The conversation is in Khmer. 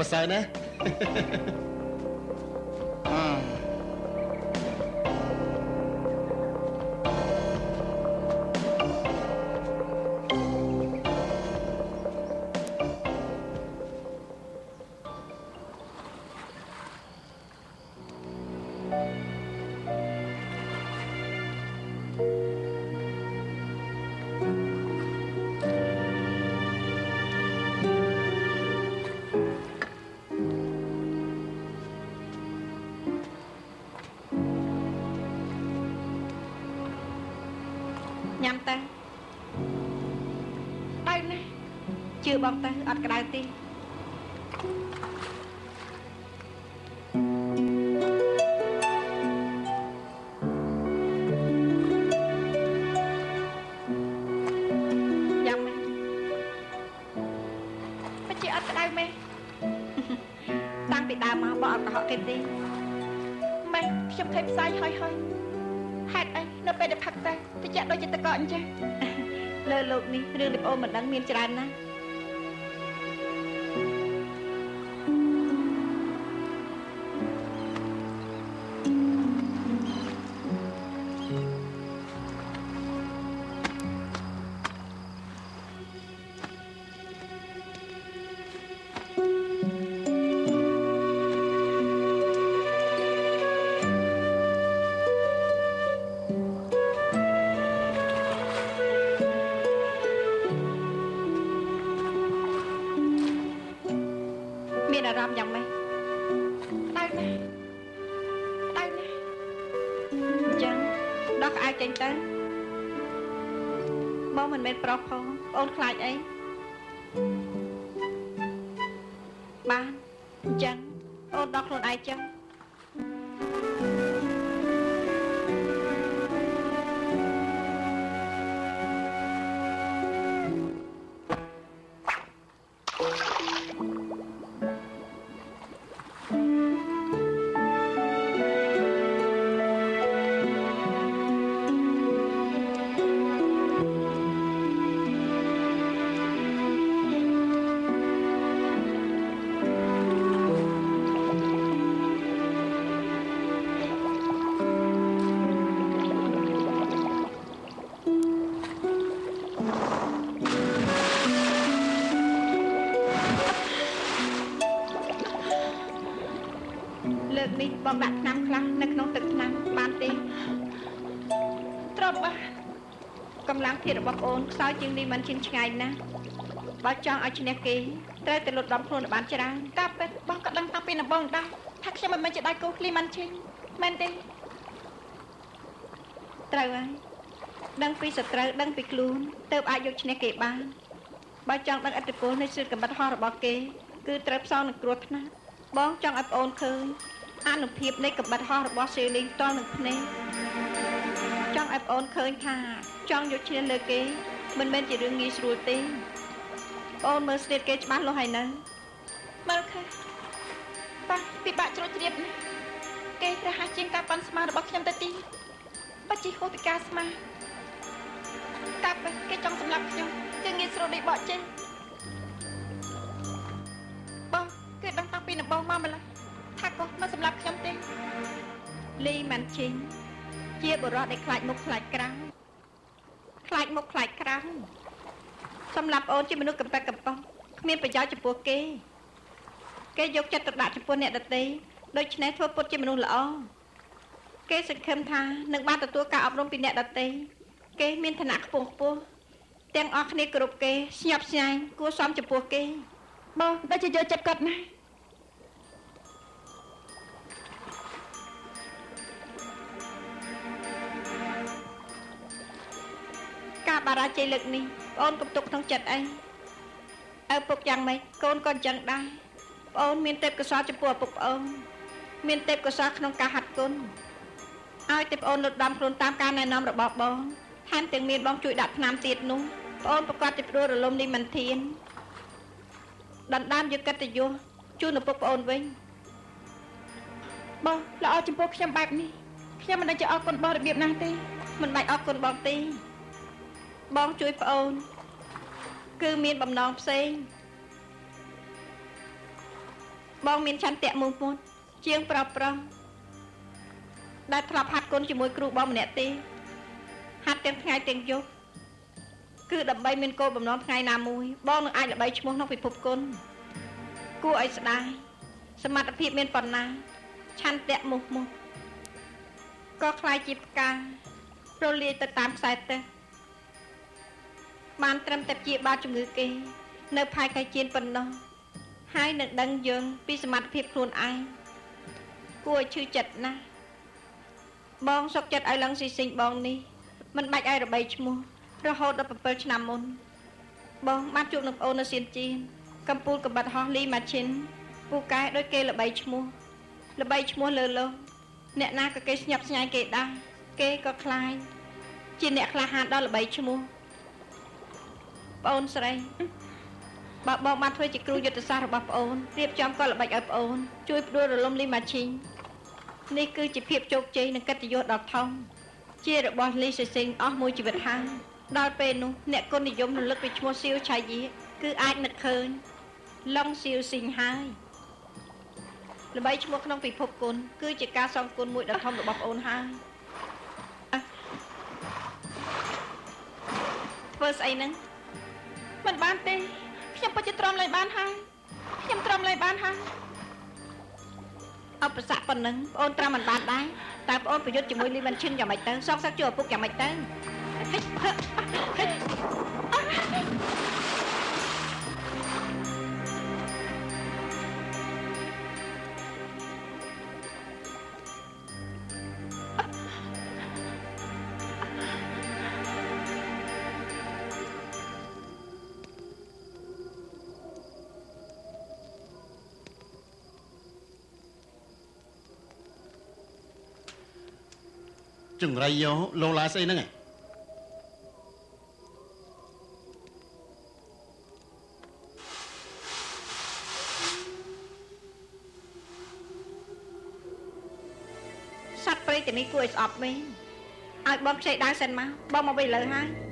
ប្រ ញ៉ាំទៅដៅណាស់ជឿបងទៅអត់ក្តៅទេយ៉ាងម៉េចពិតជាអត់ក្តៅមែនតាំងពីដើមមកបងអត់កុហកគេទេម៉េចខ្ញុំឃើញផ្សាយហើយហើយហេតុអី នៅពេលដែលផឹកទៅតិចដូចជាតកកអញ្ចឹងលើលោកនេះរឿងដែលបងអូនមិនដឹងមានច្រើនណាស់ មានអារម្មណ៍យ៉ាងម៉េចដៅណាស់ដៅណាស់អញ្ចឹងដល់ក្អែកចេញទៅបងមិនមែនប្រុសផងបងអូនខ្លាចអីបានអញ្ចឹងអូនដល់ខ្លួនឯងចឹង លើកនេះបងដាក់ថ្នាំខ្លះនៅក្នុងទឹកថ្នាំបានទេត្រប់បាទកម្លាំងធាតុរបស់បងអូនខ្សោយជាងនេះមិនឈានឆ្ងាយណាស់បើចង់ឲ្យឈ្នះគេត្រូវតែលុតដំខ្លួនឲ្យបានច្រើនកាប់ពេតបងក៏ដឹងតាំងពីដំបូងដែរថាខ្ញុំមិនមែនជាដៃគូឃ្លីមិនឈិញមែនទេត្រូវហើយដឹងពីសត្រូវដឹងពីខ្លួនទើបអាចយកឈ្នះគេបានបើចង់ដឹងឥទ្ធិពលនៃសិទ្ធិកំបិតហោះរបស់គេ គឺត្រូវផ្សងនឹងគ្រោះថ្នាក់ បងចង់ឲ្យប្អូនឃើញអនុភាពនៃកំបិតហោះរបស់សេលីងតល់នឹងភ្នែកចង់ឲ្យប្អូនឃើញថា ចង់យកឈ្នះលើគេ មិនមែនជារឿងងាយស្រួលទេប្អូនមើលស្នៀតគេច្បាស់លាស់ហើយនៅមើលខាប៉ះពិបាកជ្រួតជ្រាបណាស់គេប្រហែលជាងការប៉ាន់ស្មារបស់ខ្ញុំទៅទីបើជីហូតពីការស្មាកាប់ទៅគេចង់សម្លាប់ខ្ញុំគឺងាយស្រួលដូចបកចេញ ដឹងតាំងពីដំបូងមកម្ល៉េះថាគាត់មកសម្លាប់ខ្ញុំទេលីម៉ាន់ឈិងជាបុរសដែលខ្លាចមុខខ្លាចក្រៅខ្លាចមុខខ្លាចក្រៅសម្រាប់អូនជាមនុស្សកំប៉ែកកំប៉ុងគ្មានប្រយោជន៍ចំពោះគេ គេយកចិត្តទុកដាក់ចំពោះអ្នកដទៃដូច្នេះធ្វើពុតជាមនុស្សល្អគេសង្ឃឹមថានឹងបានទទួលការអប់រំពីអ្នកដទៃគេមានឋានៈខ្ពង់ខ្ពស់ទាំងអស់គ្នាគ្រប់គេស្ញប់ស្ញែងគួរសមចំពោះគេបងដូចជាយកចិត្តគាត់ណាស់ បារាជ័យលើកនេះបងកំទុកក្នុងចិត្តអីឪពុកយ៉ាងម៉េចកូនក៏អញ្ចឹងដែរបងមានទេពកោសលចំពោះឪពុកប្អូនមានទេពកោសលក្នុងការហាត់គុណឲ្យតែបងលុតដំខ្លួនតាមការណែនាំរបស់បងថែមទាំងមានបងជួយដាក់ថ្នាំទៀតនោះបងប្រកាសជាព្រោះរលំនេះមិនធានដណ្ដើមយកកិត្តិយសជូនឪពុកប្អូនវិញបងល្អចំពោះខ្ញុំបែបនេះខ្ញុំមិនដឹងจะអរគុណបងរបៀបណាទេមិនបាច់អរគុណបងទេ បងជួយប្អូន គឺមានបំណងផ្សេងបងមានឆន្ទៈមុះមុតជាង ប្រុសប្រុសដែលធ្លាប់ហាត់គុនជាមួយគ្រូបងម្នាក់ទេហាត់ទាំងថ្ងៃទាំងយប់គឺដើម្បីមានគោលបំណងថ្ងៃណាមួយបងនឹងអាចល្បីឈ្មោះក្នុងពិភពគុនគួរឲ្យស្ដាយសមត្ថភាពមានប៉ុណ្ណាឆន្ទៈមុះមុតក៏ខ្លាយជាផ្ការលាយទៅតាមខ្សែទឹក បានត្រឹមតែជាបាជំងឺគេ នៅផែកៃជៀនប៉ុណ្ណោះហើយនឹងដឹងយើងពីសមត្ថភាពខ្លួនឯងគួរឲ្យឈឺចិត្តណាស់បងសុកចិត្តឲ្យឡើងស៊ីសិញបងនេះមិនបាច់ឲ្យរបីឈ្មោះរហូតដល់7ឆ្នាំមុន បងបានជួបនឹងប្អូននៅសៀនជីនកម្ពុជាកបិតហោះលីម៉ាឈិនពូកែដោយគេល្បីឈ្មោះល្បីឈ្មោះលើលោកអ្នកណាក៏គេស្ញប់ស្ញែងគេដែរគេក៏ខ្លាចជាអ្នកក្លាហានដល់ល្បីឈ្មោះ ប្អូនស្រីបើបងបានធ្វើជាគ្រូយុទ្ធសាស្ត្ររបស់ប្អូនរៀបចំកលល្បិចឲ្យប្អូនជួយផ្ដួលរលំលីម៉ាឈីងនេះគឺជាភាពជោគជ័យនិងកិត្តិយសដ៏ធំជារបស់លីសេសិងអស់មួយជីវិតហើយដល់ពេលនោះអ្នកគុណនិយមរលឹកពីឈ្មោះសៀវឆាយីគឺអាចនឹកឃើញឡុងសៀវស៊ីងហើយល្បីឈ្មោះក្នុងពិភពគុណគឺជាការសងគុណមួយដ៏ធំរបស់ប្អូនហើយធ្វើស្អីហ្នឹង មិនបានទេខ្ញុំពិតជាទ្រាំលែងបានហើយខ្ញុំទ្រាំលែងបានហើយអបប្រសាក់ប៉ុណ្ណឹងបងអូនត្រាំមិនបានដែរតើបងអូនប្រយុទ្ធជាមួយលីវិនឈិនយ៉ាងម៉េចទៅសងសឹកជួឪពុកយ៉ាងម៉េចទៅហិចហិចហិច ចង្រៃយោលោឡាស្អីហ្នឹងឯងសត្វព្រៃទាំងនេះគួរឲ្យស្អប់មែនឲ្យបងខ្ចីដៅសិនមកបងមកវិញលើហើយ